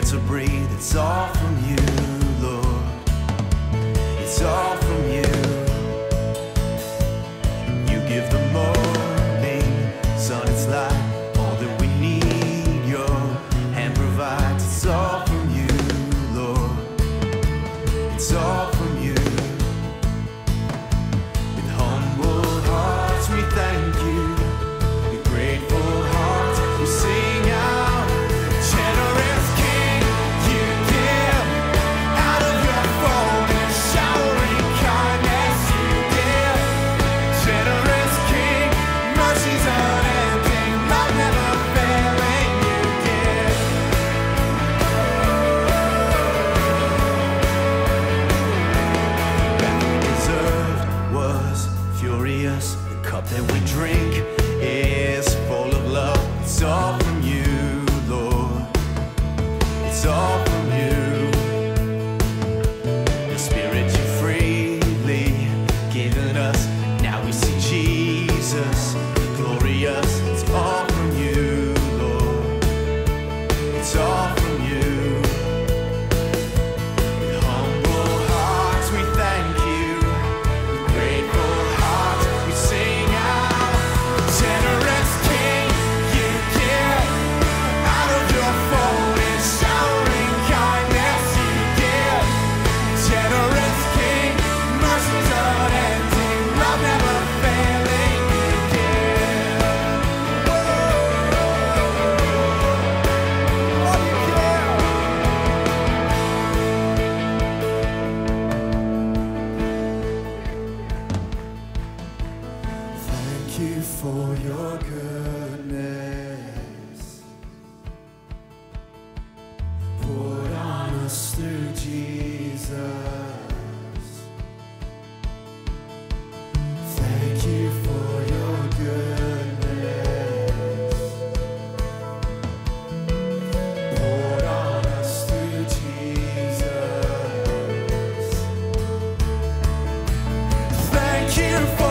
dare to breathe. It's all from you, Lord. It's all from you. You give the morning sun its light. All that we need, your hand provides. It's all from you, Lord. It's all cheer for.